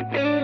Yeah.